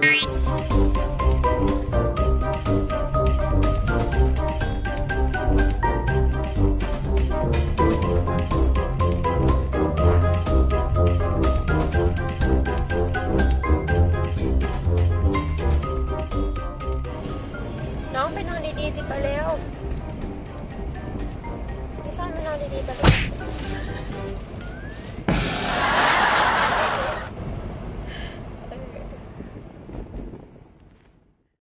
น้องไปนอนดีๆสิไปเร็วพี่ซ่อนไปนอนดีๆไปเร็ว